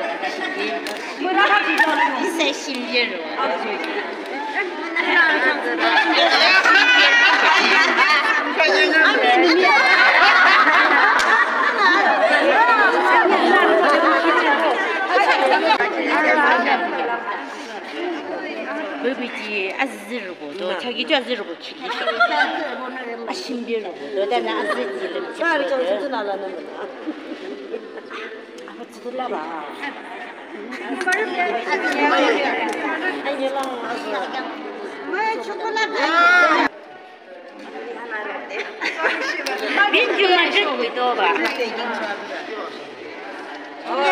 뭐부터 지어? 뭐부터 지어? 이새 신여로. 어. 본날 살아. 아니. Sebelah Bin cuma cukup Oh.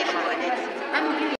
lu, lu. lu.